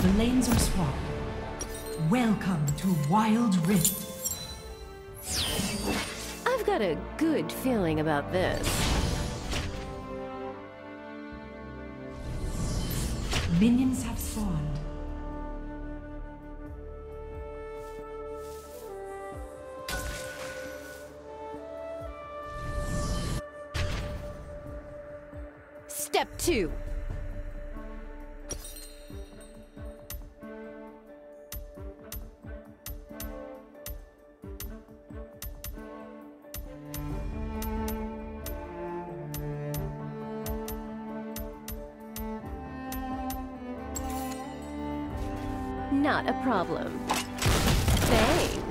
The lanes are swapped. Welcome to Wild Rift. I've got a good feeling about this. Minions have spawned. Step two. Not a problem. Bang!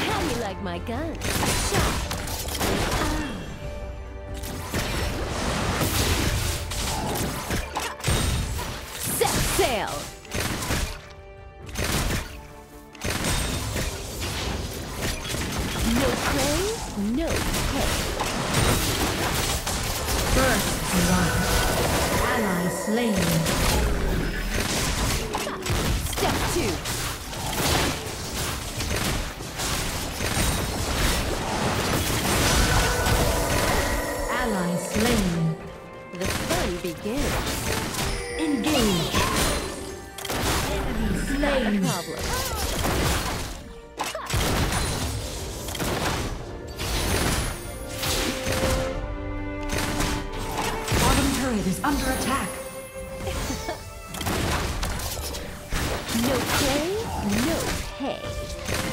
How do you like my gun? Shot! Ah. Set sail! No prey, no pay. First blood. Slain. Step two. No play, no pay.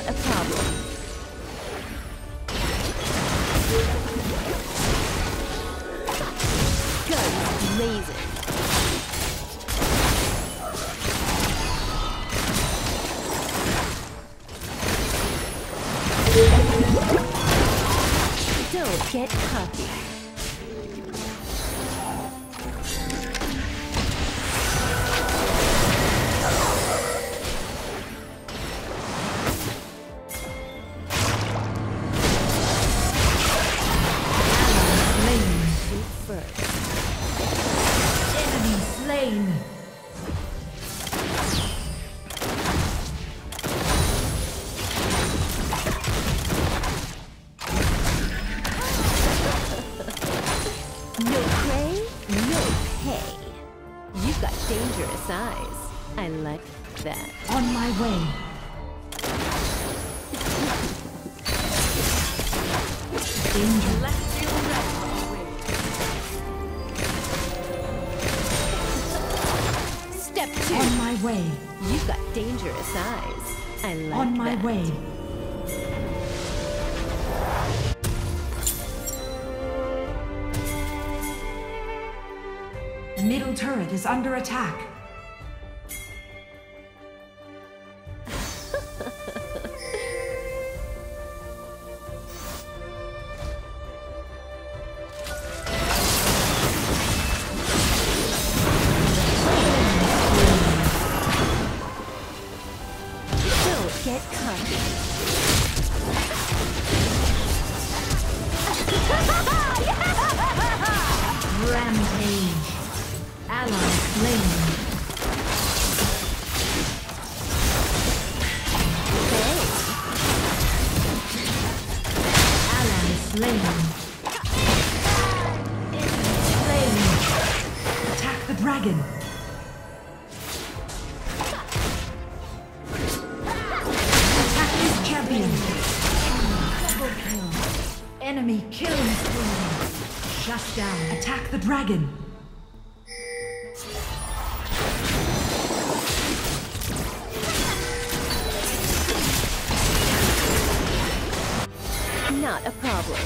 Not a problem. Danger. Step two. On my way. You've got dangerous eyes. I like On my that. way. The middle turret is under attack. Enemy killing spree. Shut down. Attack the dragon. Not a problem.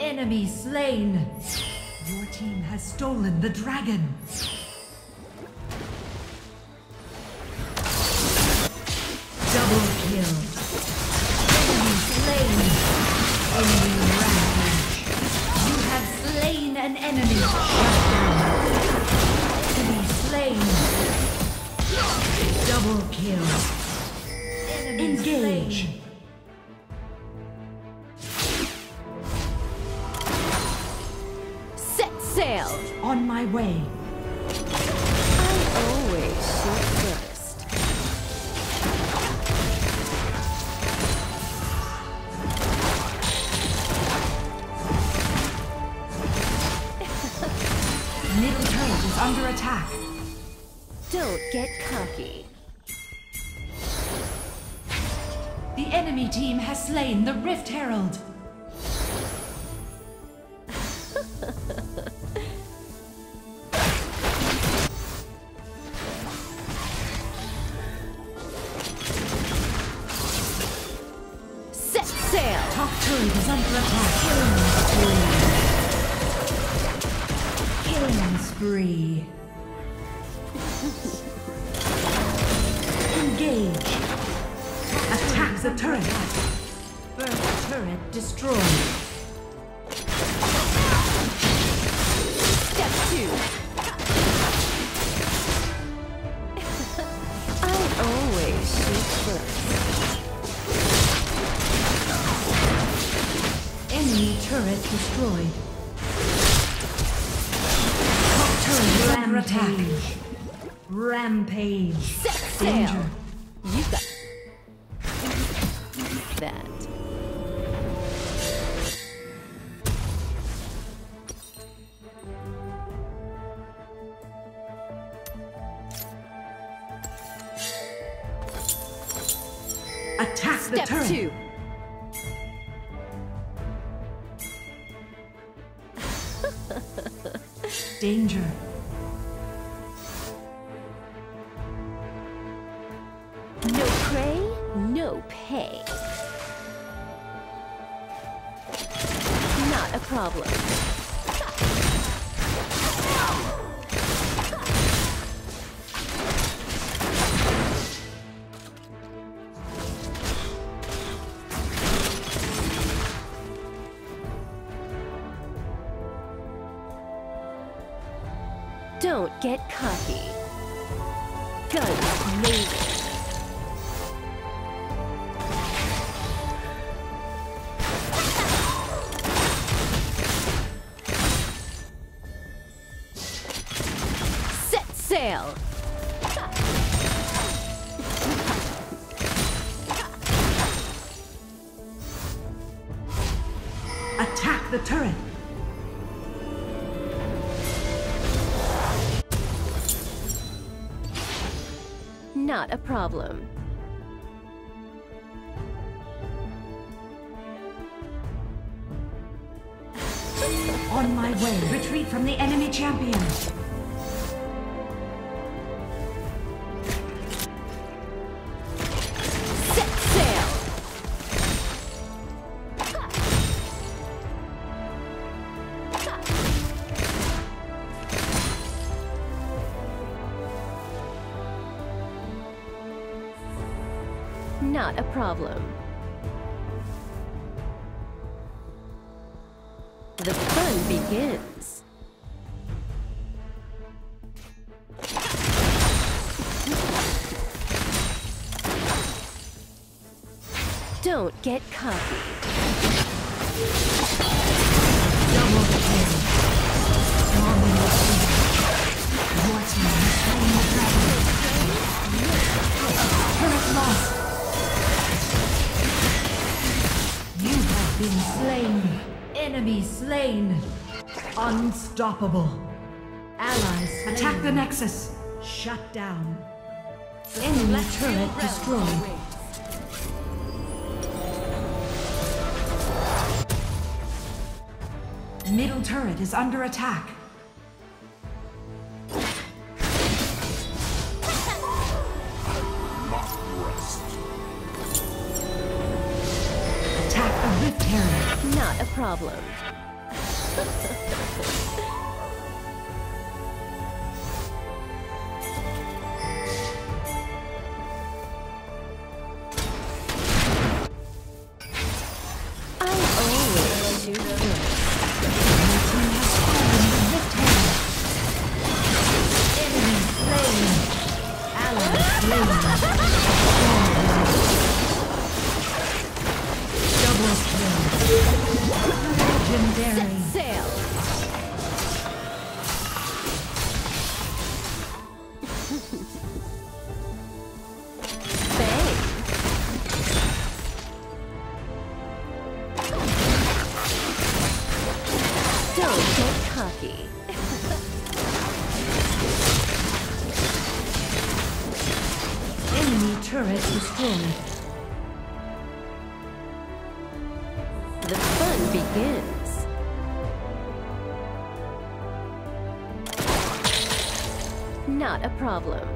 Enemy slain. Your team has stolen the dragon. Kill. Enemy Engage. Slain. Set sail! On my way. I always shoot first. Middle turret is under attack. Don't get cocky. Enemy team has slain the Rift Herald. Set sail! Top turret is under attack. Killing spree. Killing spree. Engage. The turret. First turret destroyed. Step two. I always shoot first. Enemy turret destroyed. Top turret under attack. Rampage. Set sail! Danger. That. Attack the Step turret. two. Danger. Problem. Don't get cocky. Guns blazing. Sail! Attack the turret. Not a problem. On my way. Retreat from the enemy champion. Not a problem. The fun begins. Don't get cocky. Double kill. Been slain. Enemy slain. Unstoppable. Allies slain. Attack the Nexus. Shut down. Enemy turret destroyed. Middle turret is under attack. Not a problem. Legendary. Sail. Not a problem.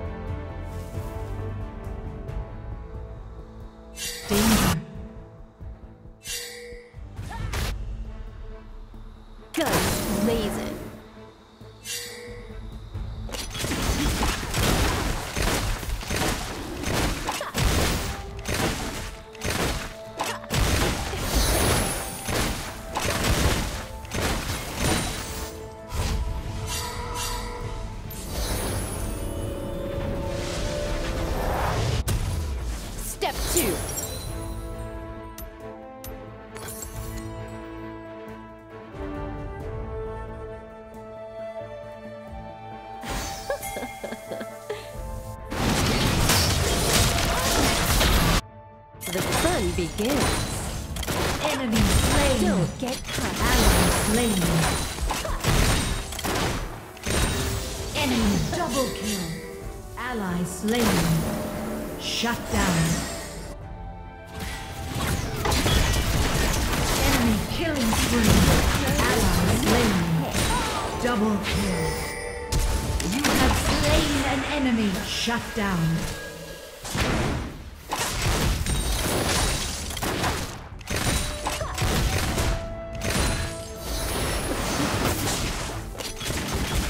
Danger. Two. Slain. Double kill. You have slain an enemy. Shut down.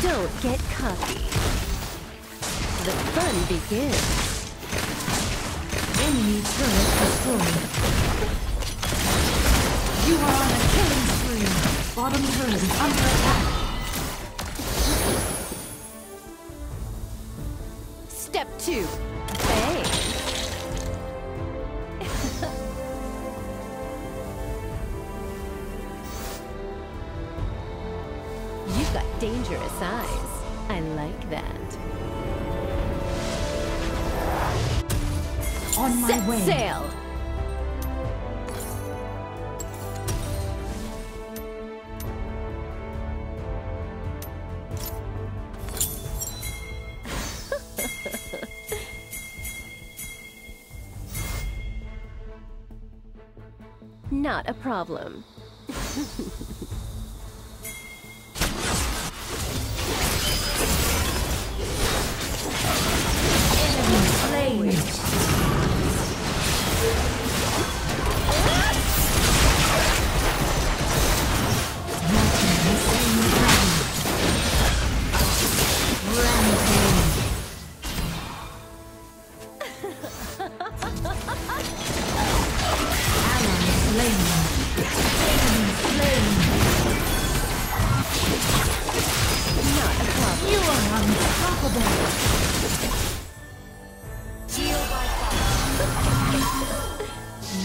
Don't get cocky. The fun begins. Enemy turret destroyed. You are on a killing. Bottom turret is under attack. Step two. Bang. You've got dangerous eyes. I like that. On my Set way. sail. Not a problem.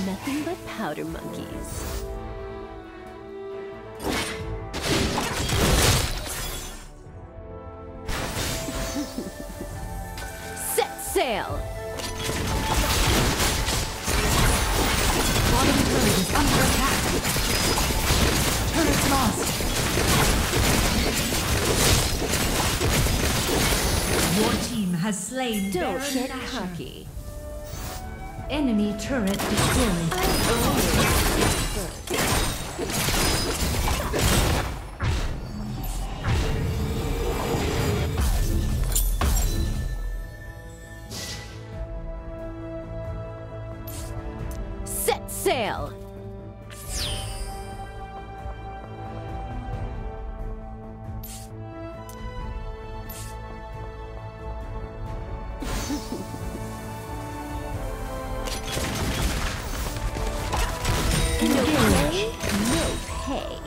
Nothing but powder monkeys. Set sail. Bottom turret is under attack. Turret lost. Your team has slain Don't Baron get cocky. Enemy turret destroyed. No pay, no pay.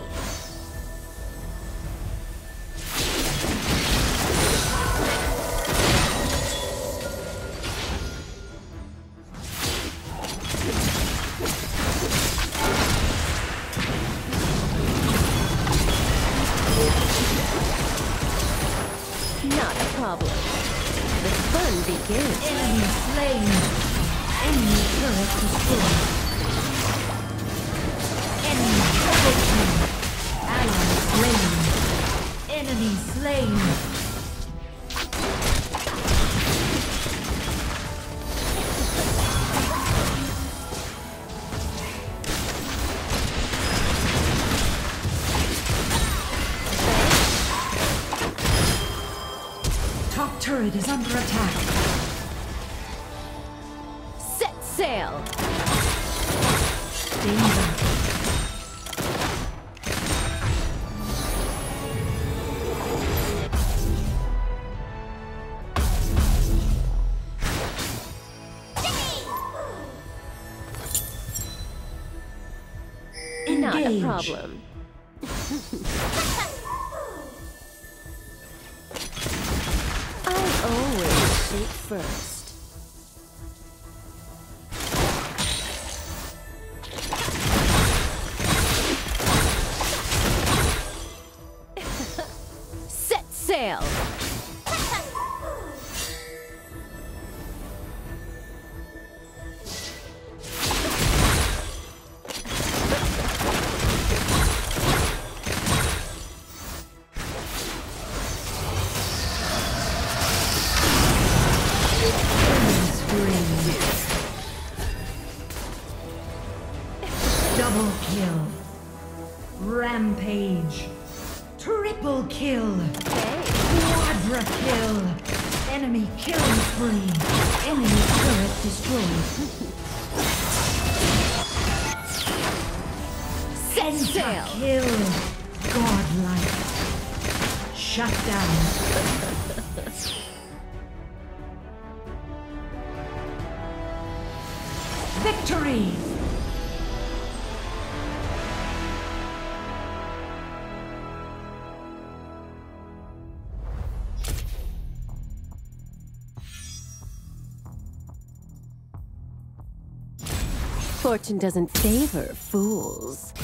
Slain. Top turret is under attack. A problem. Godlike. Shut down. Victory! Fortune doesn't favor fools.